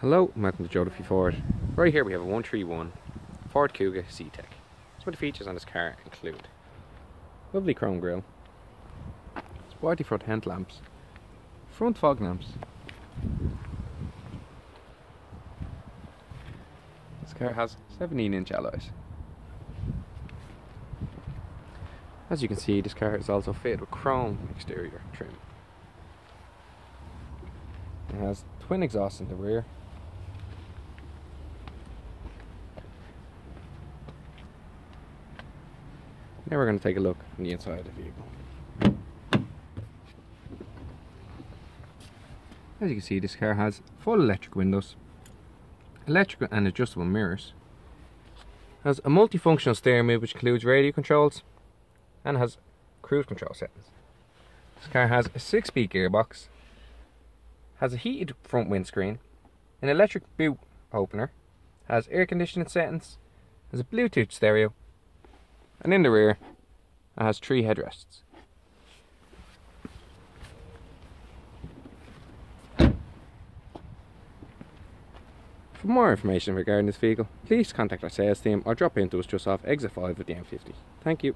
Hello, I'm welcome to Duffy Ford. Right here we have a 131 Ford Kuga Zetec. Some of the features on this car include lovely chrome grille, sporty front headlamps, front fog lamps. This car has 17 inch alloys. As you can see, this car is also fitted with chrome exterior trim. It has twin exhausts in the rear. Now we're going to take a look on the inside of the vehicle. As you can see, this car has full electric windows, electric and adjustable mirrors, has a multifunctional steering wheel which includes radio controls, and has cruise control settings. This car has a 6-speed gearbox, has a heated front windscreen, an electric boot opener, has air conditioning settings, has a Bluetooth stereo, and in the rear it has three headrests. For more information regarding this vehicle, please contact our sales team or drop into us just off exit 5 of the M50. Thank you.